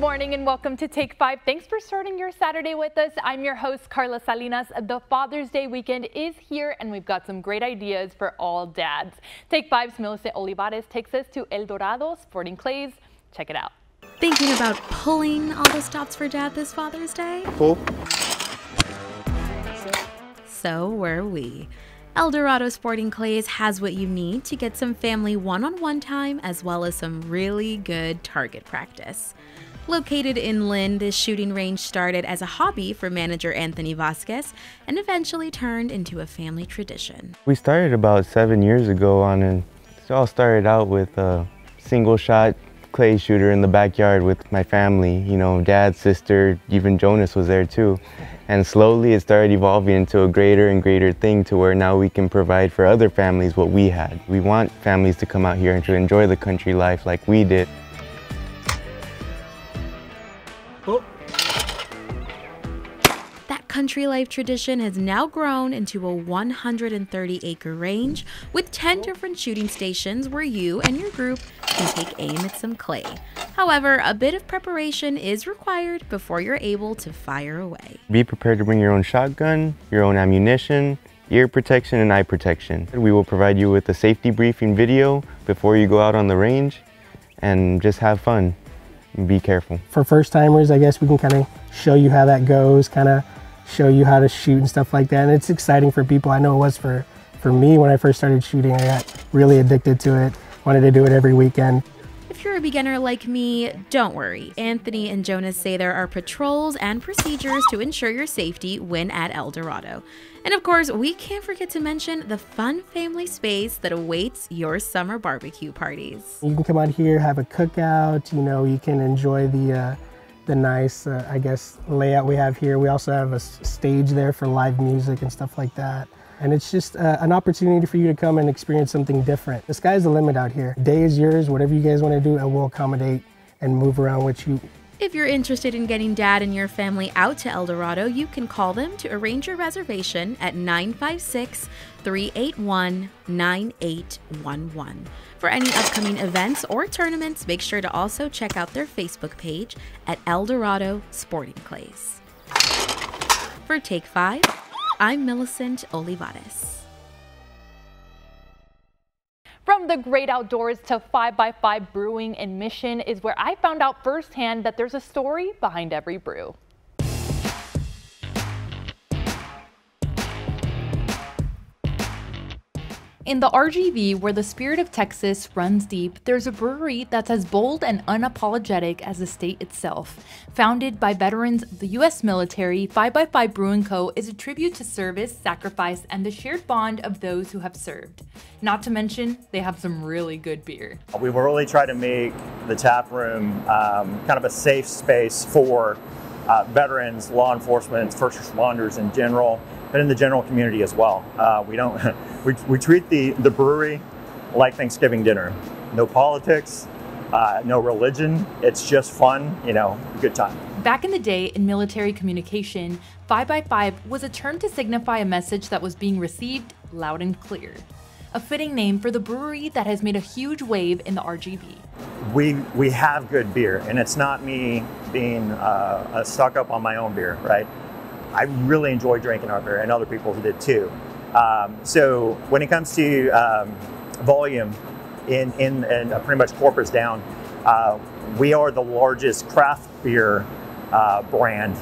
morning and welcome to Take 5. Thanks for starting your Saturday with us. I'm your host, Carla Salinas. The Father's Day weekend is here and we've got some great ideas for all dads. Take 5's Millicent Olivares takes us to El Dorado Sporting Clays. Check it out. Thinking about pulling all the stops for dad this Father's Day? Pull. So were we. El Dorado Sporting Clays has what you need to get some family one on one time as well as some really good target practice. Located in Linn, this shooting range started as a hobby for manager Anthony Vasquez and eventually turned into a family tradition. We started about seven years ago on and it all started out with a single shot clay shooter in the backyard with my family. You know, dad, sister, even Jonas was there too. And slowly it started evolving into a greater and greater thing to where now we can provide for other families what we had. We want families to come out here and to enjoy the country life like we did. Country Life tradition has now grown into a 130 acre range with 10 different shooting stations where you and your group can take aim at some clay. However, a bit of preparation is required before you're able to fire away. Be prepared to bring your own shotgun, your own ammunition, ear protection, and eye protection. We will provide you with a safety briefing video before you go out on the range and just have fun. Be careful. For first timers, I guess we can kind of show you how that goes, kind of show you how to shoot and stuff like that. And it's exciting for people. I know it was for, for me when I first started shooting. I got really addicted to it, wanted to do it every weekend. If you're a beginner like me, don't worry. Anthony and Jonas say there are patrols and procedures to ensure your safety when at El Dorado. And of course, we can't forget to mention the fun family space that awaits your summer barbecue parties. You can come out here, have a cookout, you know, you can enjoy the uh, the nice, uh, I guess, layout we have here. We also have a stage there for live music and stuff like that. And it's just uh, an opportunity for you to come and experience something different. The sky's the limit out here. Day is yours, whatever you guys want to do, and we'll accommodate and move around what you if you're interested in getting dad and your family out to El Dorado, you can call them to arrange your reservation at 956 381 9811. For any upcoming events or tournaments, make sure to also check out their Facebook page at El Dorado Sporting Clays. For Take 5, I'm Millicent Olivares. From the great outdoors to 5x5 Brewing and Mission is where I found out firsthand that there's a story behind every brew. In the RGV, where the spirit of Texas runs deep, there's a brewery that's as bold and unapologetic as the state itself. Founded by veterans of the U.S. military, 5x5 Brewing Co. is a tribute to service, sacrifice, and the shared bond of those who have served. Not to mention, they have some really good beer. We really try to make the tap room um, kind of a safe space for uh, veterans, law enforcement, first responders in general but in the general community as well. Uh, we don't we, we treat the the brewery like Thanksgiving dinner. No politics, uh, no religion. It's just fun, you know, good time. Back in the day in military communication, 5x5 was a term to signify a message that was being received loud and clear. A fitting name for the brewery that has made a huge wave in the RGV. We we have good beer, and it's not me being uh, stuck up on my own beer, right? I really enjoy drinking our beer, and other people did too. Um, so when it comes to um, volume in, in, in pretty much Corpus down, uh, we are the largest craft beer uh, brand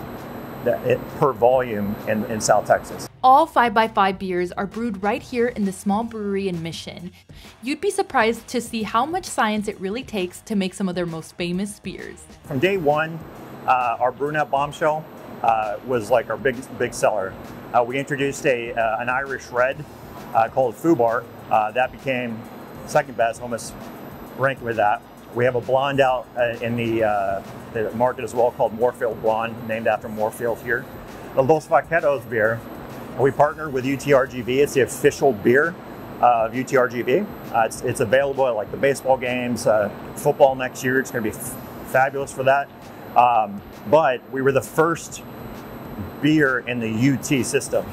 it, per volume in, in South Texas. All 5x5 beers are brewed right here in the small brewery in Mission. You'd be surprised to see how much science it really takes to make some of their most famous beers. From day one, uh, our brunette bombshell uh, was like our big big seller. Uh, we introduced a uh, an Irish red uh, called Fubar. Uh, that became second best, almost ranked with that. We have a blonde out in the, the market as well called Moorfield Blonde, named after Moorfield here. The Los Vaqueros beer, we partnered with UTRGV. It's the official beer of UTRGV. It's, it's, available at like the baseball games, football next year. It's going to be fabulous for that. Um, but we were the first beer in the UT system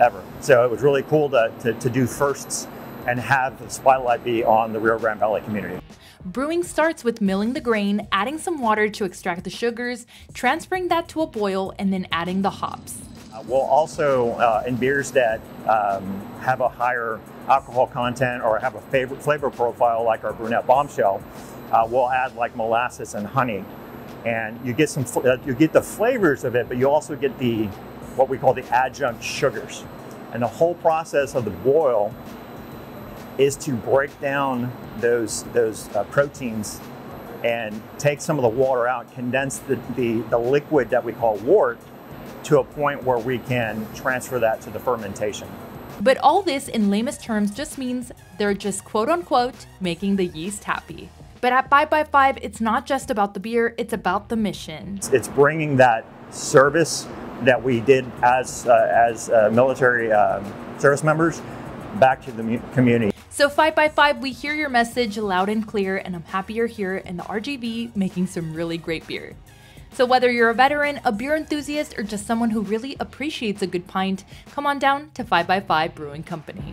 ever. So it was really cool to, to, to do firsts and have the spotlight be on the Rio Grande Valley community. Brewing starts with milling the grain, adding some water to extract the sugars, transferring that to a boil, and then adding the hops. Uh, we'll also, uh, in beers that um, have a higher alcohol content or have a favorite flavor profile like our brunette bombshell, uh, we'll add like molasses and honey. And you get some, uh, you get the flavors of it, but you also get the, what we call the adjunct sugars. And the whole process of the boil is to break down those those uh, proteins and take some of the water out, condense the, the, the liquid that we call wort to a point where we can transfer that to the fermentation. But all this in lamest terms just means they're just quote unquote making the yeast happy. But at 5 by 5 it's not just about the beer, it's about the mission. It's bringing that service that we did as, uh, as uh, military um, service members back to the community. So 5 by 5 we hear your message loud and clear, and I'm happy you're here in the RGV making some really great beer. So whether you're a veteran, a beer enthusiast, or just someone who really appreciates a good pint, come on down to 5x5 Brewing Company.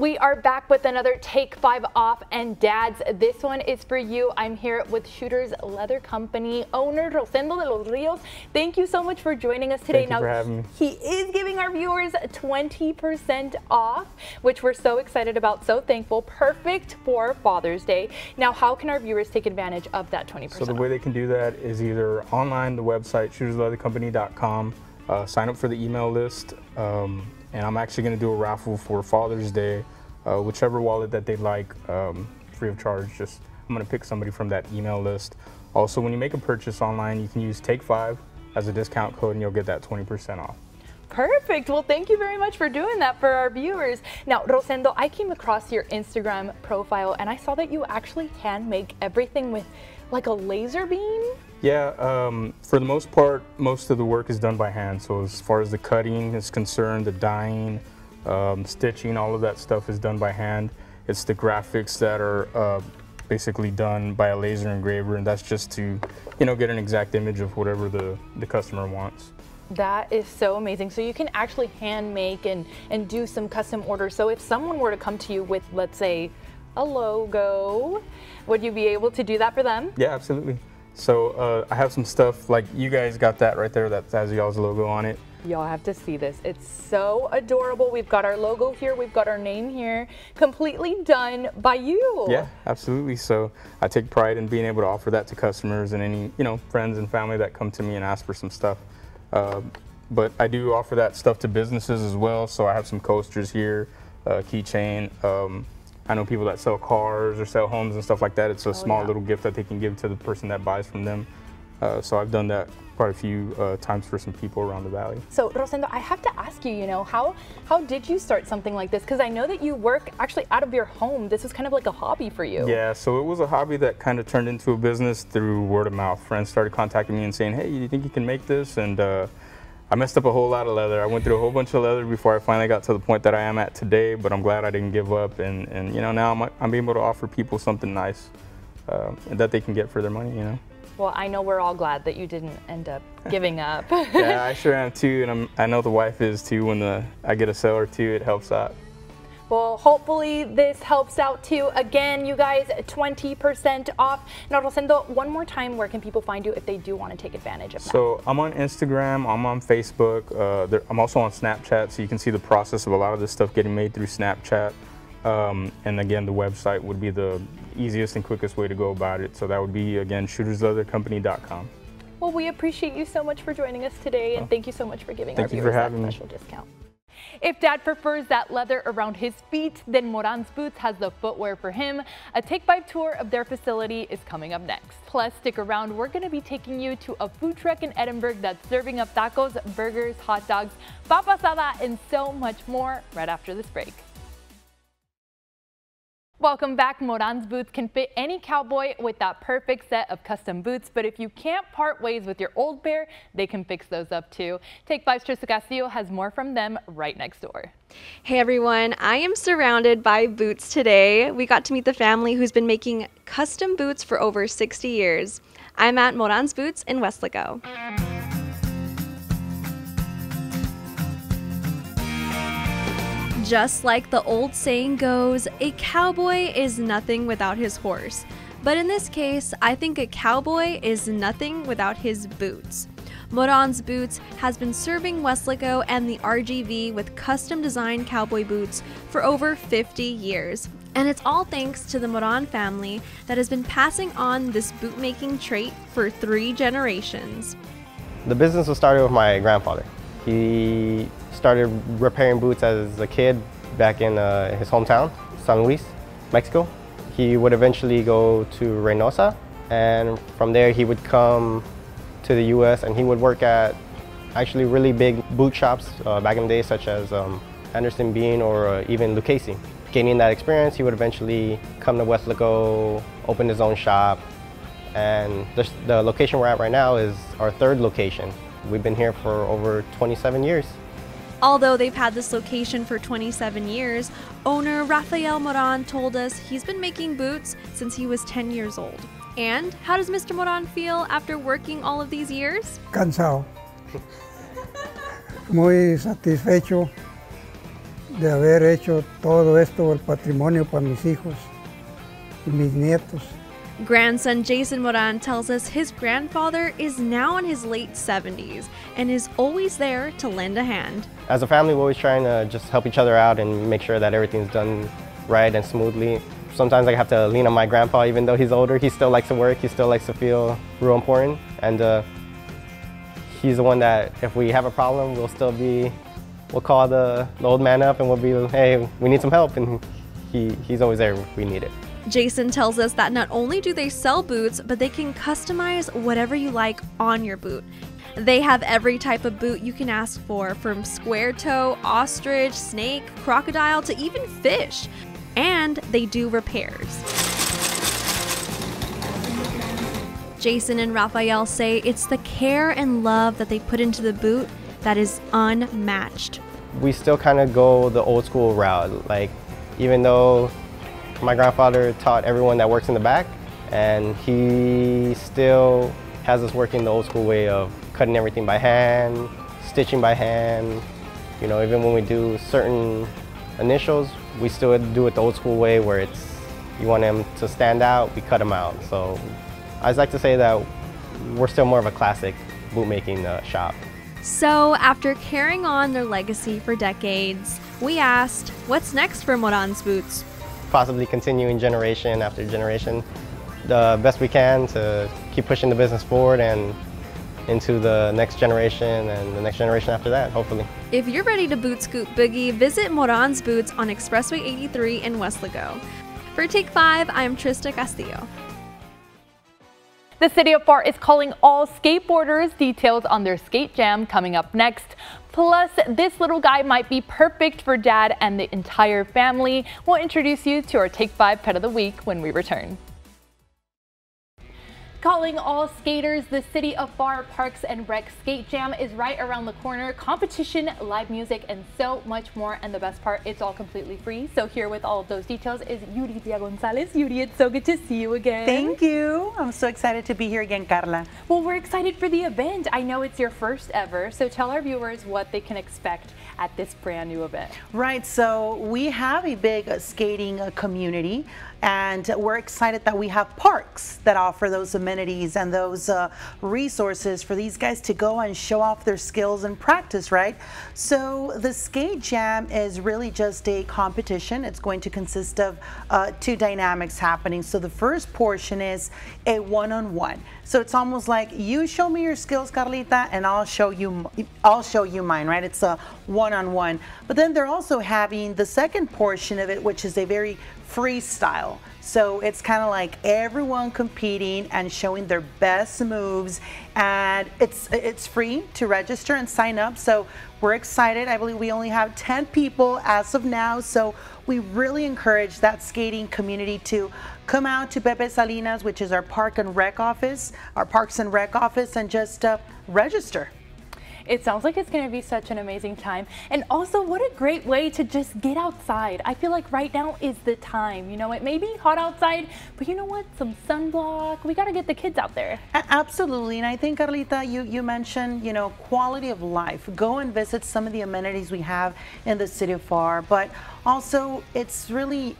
We are back with another Take Five Off and Dads. This one is for you. I'm here with Shooters Leather Company owner Rosendo de los Rios. Thank you so much for joining us today. Thank now, you for having me. he is giving our viewers 20% off, which we're so excited about, so thankful. Perfect for Father's Day. Now, how can our viewers take advantage of that 20%? So the way they can do that is either online, the website, shootersleathercompany.com, uh, sign up for the email list. Um, and I'm actually going to do a raffle for Father's Day, uh, whichever wallet that they like, um, free of charge. Just I'm going to pick somebody from that email list. Also, when you make a purchase online, you can use Take Five as a discount code, and you'll get that 20% off. Perfect. Well, thank you very much for doing that for our viewers. Now, Rosendo, I came across your Instagram profile and I saw that you actually hand make everything with like a laser beam. Yeah, um, for the most part, most of the work is done by hand. So as far as the cutting is concerned, the dyeing, um, stitching, all of that stuff is done by hand. It's the graphics that are uh, basically done by a laser engraver, and that's just to, you know, get an exact image of whatever the, the customer wants. That is so amazing. So you can actually hand make and, and do some custom orders. So if someone were to come to you with, let's say, a logo, would you be able to do that for them? Yeah, absolutely. So uh, I have some stuff like you guys got that right there that has y'all's logo on it. Y'all have to see this. It's so adorable. We've got our logo here. We've got our name here. Completely done by you. Yeah, absolutely. So I take pride in being able to offer that to customers and any, you know, friends and family that come to me and ask for some stuff. Uh, but I do offer that stuff to businesses as well. So I have some coasters here, uh, keychain. Um, I know people that sell cars or sell homes and stuff like that. It's a oh, small yeah. little gift that they can give to the person that buys from them. Uh, so I've done that quite a few uh, times for some people around the valley. So Rosendo, I have to ask you, you know, how how did you start something like this? Because I know that you work actually out of your home. This was kind of like a hobby for you. Yeah, so it was a hobby that kind of turned into a business through word of mouth. Friends started contacting me and saying, hey, do you think you can make this? And uh, I messed up a whole lot of leather. I went through a whole bunch of leather before I finally got to the point that I am at today, but I'm glad I didn't give up. And, and you know, now I'm, I'm able to offer people something nice uh, that they can get for their money, you know. Well, I know we're all glad that you didn't end up giving up. yeah, I sure am too, and I'm, I know the wife is too. When the, I get a sale or two, it helps out. Well, hopefully this helps out too. Again, you guys, 20% off. Now, Rosendo, one more time, where can people find you if they do want to take advantage of that? So I'm on Instagram, I'm on Facebook, uh, I'm also on Snapchat, so you can see the process of a lot of this stuff getting made through Snapchat. Um, and again, the website would be the easiest and quickest way to go about it. So that would be, again, shootersleathercompany.com. Well, we appreciate you so much for joining us today, and thank you so much for giving thank our viewers that special me. discount. If dad prefers that leather around his feet, then Moran's Boots has the footwear for him. A Take 5 tour of their facility is coming up next. Plus, stick around, we're going to be taking you to a food truck in Edinburg that's serving up tacos, burgers, hot dogs, papasada, and so much more right after this break. Welcome back. Moran's boots can fit any cowboy with that perfect set of custom boots, but if you can't part ways with your old pair, they can fix those up too. Take 5's Trista Castillo has more from them right next door. Hey everyone, I am surrounded by boots today. We got to meet the family who's been making custom boots for over 60 years. I'm at Moran's Boots in Weslaco. Just like the old saying goes, a cowboy is nothing without his horse. But in this case, I think a cowboy is nothing without his boots. Moran's Boots has been serving Weslaco and the RGV with custom designed cowboy boots for over 50 years. And it's all thanks to the Moran family that has been passing on this bootmaking trait for three generations. The business was started with my grandfather. He started repairing boots as a kid back in uh, his hometown, San Luis, Mexico. He would eventually go to Reynosa, and from there he would come to the U.S. and he would work at actually really big boot shops uh, back in the day, such as um, Anderson Bean or uh, even Lucchese. Gaining that experience, he would eventually come to Weslaco, open his own shop, and the, the location we're at right now is our third location. We've been here for over 27 years. Although they've had this location for 27 years, owner Rafael Moran told us he's been making boots since he was 10 years old. And how does Mr. Moran feel after working all of these years? Cansado. Muy satisfecho de haber hecho todo esto, el patrimonio para mis hijos y mis nietos. Grandson Jason Moran tells us his grandfather is now in his late 70s and is always there to lend a hand. As a family, we're always trying to just help each other out and make sure that everything's done right and smoothly. Sometimes I have to lean on my grandpa, even though he's older. He still likes to work. He still likes to feel real important. And uh, he's the one that, if we have a problem, we'll still be, we'll call the, the old man up and we'll be, hey, we need some help. And he, he's always there we need it. Jason tells us that not only do they sell boots, but they can customize whatever you like on your boot. They have every type of boot you can ask for, from square toe, ostrich, snake, crocodile, to even fish. And they do repairs. Jason and Rafael say it's the care and love that they put into the boot that is unmatched. We still kind of go the old school route. Like, even though my grandfather taught everyone that works in the back, and he still has us working the old school way of cutting everything by hand, stitching by hand. You know, even when we do certain initials, we still do it the old school way where it's, you want them to stand out, we cut them out. So I'd like to say that we're still more of a classic bootmaking uh, shop. So, after carrying on their legacy for decades, we asked, what's next for Moran's Boots? Possibly continuing generation after generation the best we can to keep pushing the business forward and into the next generation and the next generation after that, hopefully. If you're ready to boot scoop boogie, visit Moran's Boots on Expressway 83 in Weslaco. For Take 5, I'm Trista Castillo. The City of Pharr is calling all skateboarders. Details on their skate jam coming up next. Plus, this little guy might be perfect for dad and the entire family. We'll introduce you to our Take 5 Pet of the Week when we return. Calling all skaters, the City of Pharr Parks and Rec Skate Jam is right around the corner. Competition, live music, and so much more. And the best part, it's all completely free. So here with all of those details is Yuridia Gonzalez. Yuri, it's so good to see you again. Thank you. I'm so excited to be here again, Carla. Well, we're excited for the event. I know it's your first ever, so tell our viewers what they can expect at this brand new event. Right, so we have a big skating community and we're excited that we have parks that offer those amenities and those uh, resources for these guys to go and show off their skills and practice, right? So the Skate Jam is really just a competition. It's going to consist of uh, two dynamics happening. So the first portion is a one-on-one. -on -one. So it's almost like you show me your skills, Carlita, and I'll show you I'll show you mine, right? It's a one-on-one. -on -one. But then they're also having the second portion of it, which is a very freestyle. So it's kind of like everyone competing and showing their best moves and it's it's free to register and sign up. So we're excited. I believe we only have 10 people as of now. So we really encourage that skating community to come out to Pepe Salinas, which is our park and rec office, our parks and rec office and just uh, register. It sounds like it's going to be such an amazing time. And also, what a great way to just get outside. I feel like right now is the time. You know, it may be hot outside, but you know what? Some sunblock. We got to get the kids out there. Absolutely, and I think Carlita, you you mentioned you know quality of life. Go and visit some of the amenities we have in the city of Pharr, but also it's really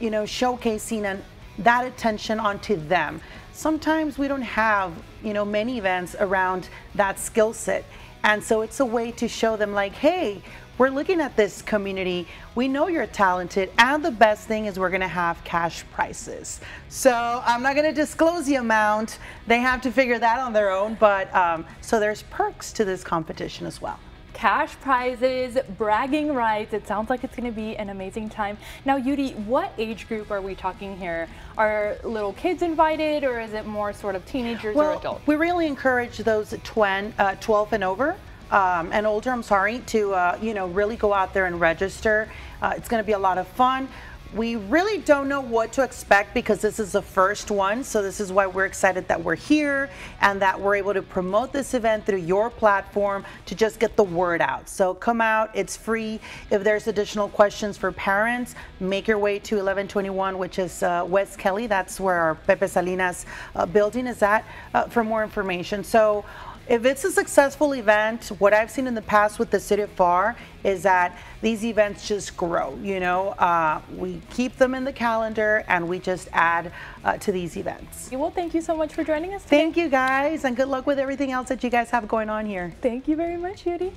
you know showcasing and that attention onto them. Sometimes we don't have you know many events around that skill set, and so it's a way to show them like, hey. We're looking at this community. We know you're talented, and the best thing is we're going to have cash prizes. So I'm not going to disclose the amount. They have to figure that on their own. But um, so there's perks to this competition as well. Cash prizes, bragging rights. It sounds like it's going to be an amazing time. Now, Yudi, what age group are we talking here? Are little kids invited, or is it more sort of teenagers or adults? We really encourage those twen, uh, 12 and over. Um, and older, I'm sorry, to uh, you know really go out there and register. Uh, it's going to be a lot of fun. We really don't know what to expect because this is the first one. So this is why we're excited that we're here and that we're able to promote this event through your platform to just get the word out. So come out, it's free. If there's additional questions for parents, make your way to 1121, which is uh, West Kelly. That's where our Pepe Salinas uh, building is at uh, for more information. So if it's a successful event, what I've seen in the past with the city of Pharr is that these events just grow. You know, uh, we keep them in the calendar and we just add uh, to these events. Well, thank you so much for joining us. Today. Thank you guys, and good luck with everything else that you guys have going on here. Thank you very much, Yudi.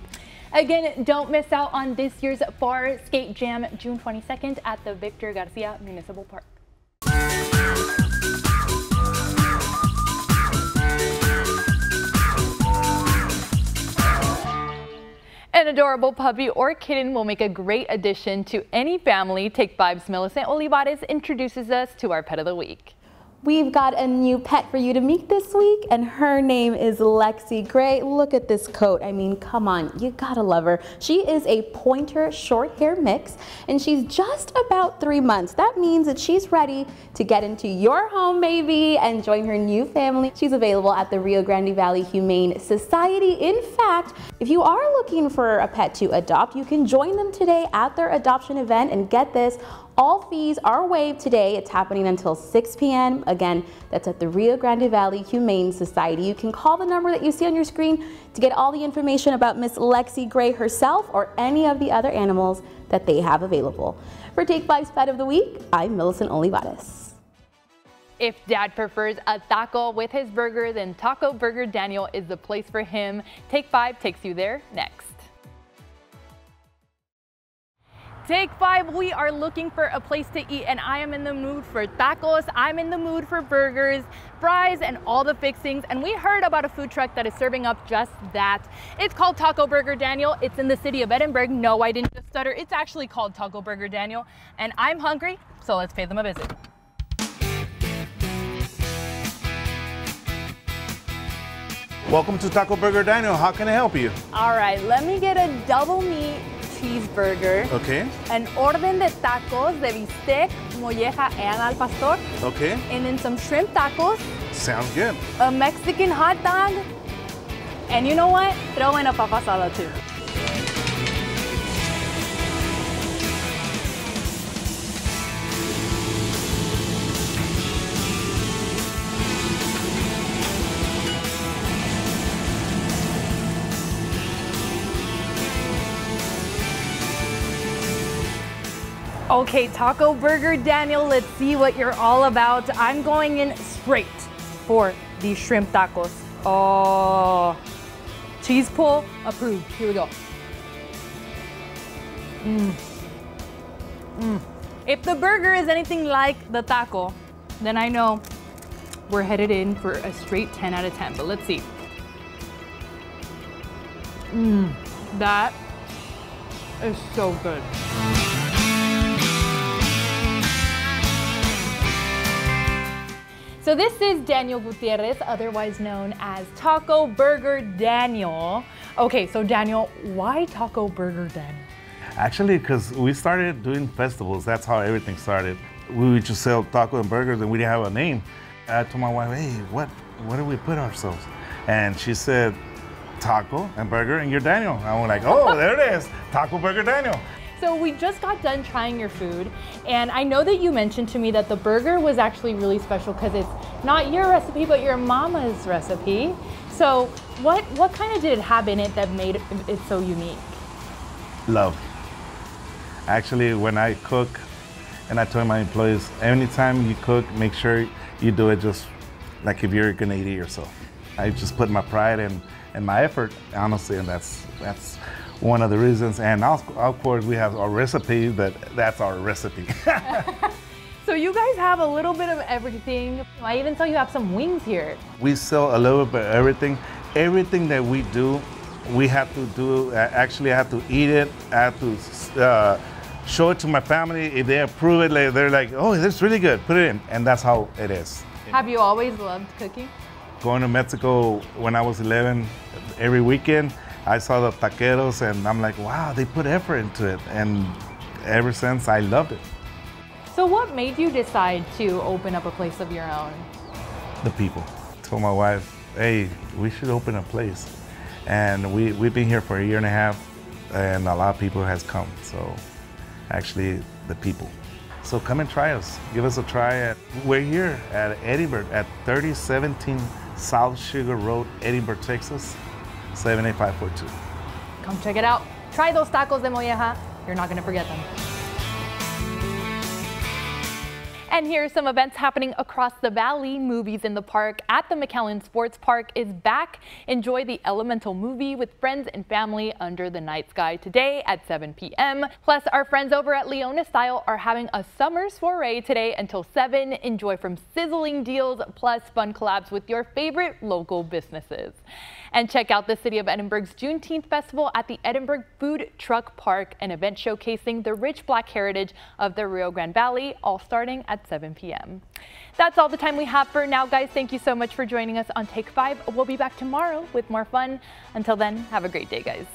Again, don't miss out on this year's Pharr Skate Jam, June 22nd at the Victor Garcia Municipal Park. An adorable puppy or kitten will make a great addition to any family. Take Five's Millicent Olivares introduces us to our pet of the week. We've got a new pet for you to meet this week, and her name is Lexi Gray. Look at this coat. I mean, come on, you gotta love her. She is a pointer short hair mix, and she's just about three months. That means that she's ready to get into your home, maybe, and join her new family. She's available at the Rio Grande Valley Humane Society. In fact, if you are looking for a pet to adopt, you can join them today at their adoption event, and get this, all fees are waived today. It's happening until 6 p.m. Again, that's at the Rio Grande Valley Humane Society. You can call the number that you see on your screen to get all the information about Miss Lexi Gray herself or any of the other animals that they have available. For Take Five's Pet of the Week, I'm Millicent Olivares. If dad prefers a taco with his burger, then Taco Burger Daniel is the place for him. Take Five takes you there next. Take five, we are looking for a place to eat and I am in the mood for tacos, I'm in the mood for burgers, fries, and all the fixings. And we heard about a food truck that is serving up just that. It's called Taco Burger Daniel. It's in the city of Edinburg. No, I didn't just stutter. It's actually called Taco Burger Daniel. And I'm hungry, so let's pay them a visit. Welcome to Taco Burger Daniel. How can I help you? All right, let me get a double meat cheeseburger. Okay. An orden de tacos de bistec, molleja, and al pastor. Okay. And then some shrimp tacos, Sounds good. a Mexican hot dog, and you know what? Throw in a papa salad too. Okay, Taco Burger Daniel, let's see what you're all about. I'm going in straight for the shrimp tacos. Oh, cheese pull approved. Here we go. Mm. Mm. If the burger is anything like the taco, then I know we're headed in for a straight 10 out of 10. But let's see. Mmm, that is so good. So this is Daniel Gutierrez, otherwise known as Taco Burger Daniel. Okay, so Daniel, why Taco Burger Daniel? Actually, because we started doing festivals. That's how everything started. We would just sell taco and burgers, and we didn't have a name. I told my wife, "Hey, what, what do we put ourselves?" And she said, taco and burger, and you're Daniel. And we're like, oh, there it is, taco burger Daniel. So we just got done trying your food, and I know that you mentioned to me that the burger was actually really special because it's not your recipe, but your mama's recipe. So what what kind of did it have in it that made it, so unique? Love. Actually, when I cook, and I tell my employees, anytime you cook, make sure you do it just like if you're gonna eat it yourself. I just put my pride and, and my effort, honestly, and that's that's one of the reasons. And of course, we have our recipe, but that's our recipe. so you guys have a little bit of everything. I even saw you have some wings here. We sell a little bit of everything. Everything that we do, we have to do, actually I have to eat it, I have to uh, show it to my family. If they approve it, they're like, oh, this is really good, put it in. And that's how it is. Have you always loved cooking? Going to Mexico when I was 11, every weekend, I saw the taqueros and I'm like, wow, they put effort into it. And ever since, I loved it. So what made you decide to open up a place of your own? The people. I told my wife, hey, we should open a place. And we, we've been here for a year and a half and a lot of people has come. So actually the people. So come and try us. Give us a try. At, we're here at Edinburg at 3017 South Sugar Road, Edinburg, Texas. 78542. Come check it out. Try those tacos de molleja. You're not going to forget them. And here are some events happening across the valley. Movies in the Park at the McAllen Sports Park is back. Enjoy the Elemental movie with friends and family under the night sky today at 7 p.m. Plus, our friends over at Leona Style are having a summer soiree today until 7. Enjoy from sizzling deals plus fun collabs with your favorite local businesses. And check out the City of Edinburg's Juneteenth Festival at the Edinburg Food Truck Park, an event showcasing the rich black heritage of the Rio Grande Valley, all starting at 7 p.m. That's all the time we have for now, guys. Thank you so much for joining us on Take 5. We'll be back tomorrow with more fun. Until then, have a great day, guys.